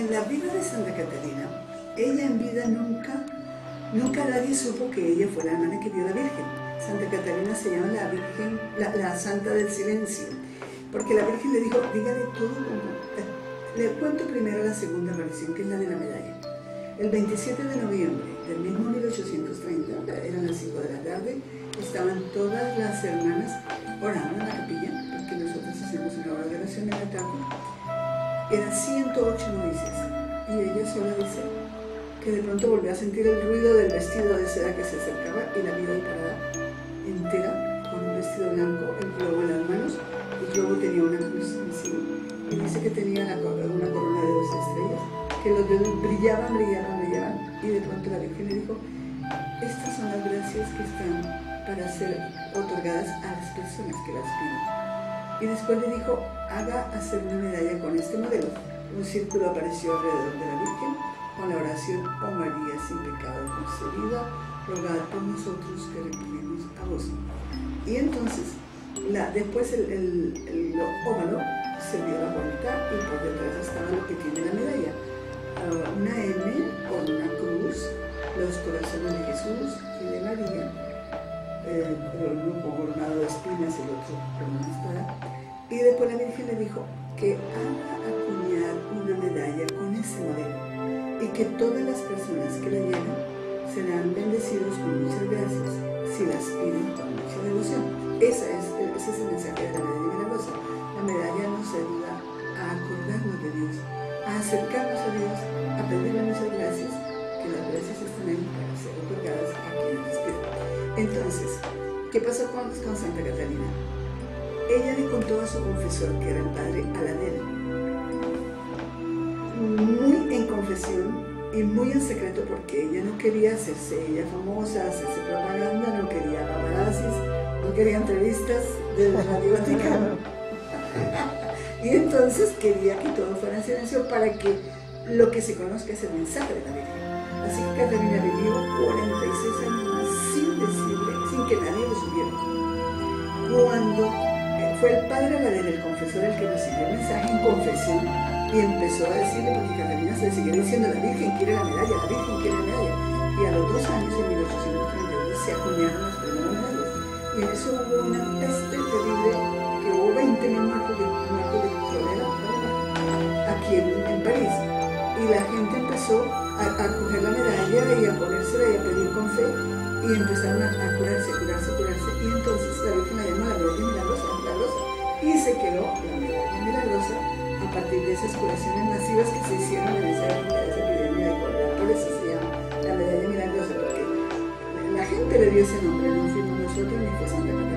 en la vida de Santa Catalina, ella en vida nunca, nunca nadie supo que ella fue la hermana que vio la Virgen. Santa Catalina se llama la Virgen, la, Santa del Silencio, porque la Virgen le dijo, dígale todo como... Le cuento primero la segunda aparición, que es la de la medalla. El 27 de noviembre del mismo 1830, eran las 5 de la tarde, estaban todas las hermanas orando en la capilla, porque nosotros hacemos una hora oración en la tarde. Eran 108 novicias, y ella sola dice que de pronto volvió a sentir el ruido del vestido de seda que se acercaba y la vio parada, entera, con un vestido blanco, el globo en las manos, y globo tenía una cruz encima. Y dice que tenía una corona de dos estrellas, que los dedos brillaban, brillaban, brillaban. Y de pronto la Virgen le dijo, estas son las gracias que están para ser otorgadas a las personas que las piden. Y después le dijo, haga hacer una medalla con este modelo. Un círculo apareció alrededor de la Virgen con la oración, oh María, sin pecado concebida, rogad por nosotros que recurrimos a vos. Y entonces, después el, el, óvalo se dio la vuelta y por detrás estaba lo que tiene la medalla. Uh, una M con una cruz, los corazones de Jesús y de María, eh, de espinas, el otro. Y después la Virgen le dijo que haga acuñar una medalla con ese modelo y que todas las personas que la lleven serán bendecidos con muchas gracias si las piden con mucha devoción. Esa es, ese es el mensaje de la medalla milagrosa. La medalla nos ayuda a acordarnos de Dios, a acercarnos a Dios, a pedirle muchas gracias, que las gracias están ahí para ser otorgadas Entonces, ¿qué pasó con, con Santa Catalina? Ella le contó a su confesor, que era el padre Aladero, muy en confesión y muy en secreto porque ella no quería hacerse ella famosa, hacerse propaganda, no quería paparazzis, no quería entrevistas del Radio Vaticano. y entonces quería que todo fuera en silencio para que lo que se conozca es el mensaje de la Virgen. Así que Catalina vivió 46 fue el padre Aladero, el confesor, el que recibió el mensaje en confesión y empezó a decirle, porque Catalina se seguía diciendo, la Virgen quiere la medalla, la Virgen quiere la medalla. Y a los dos años, en 1832, se acuñaron las primeras medallas. Y en eso hubo una peste terrible, que hubo 20.000 muertos de, muertos de aquí en, París. Y la gente empezó a, coger la medalla y a ponérsela y a pedir con fe. Y empezaron a, a curarse, curarse, curarse. Y entonces la Virgen partir de esas curaciones masivas que se hicieron en esa epidemia de cólera. Por eso se llama la medalla milagrosa, porque la gente le dio ese nombre, no fuimos nosotros, ni fue Santa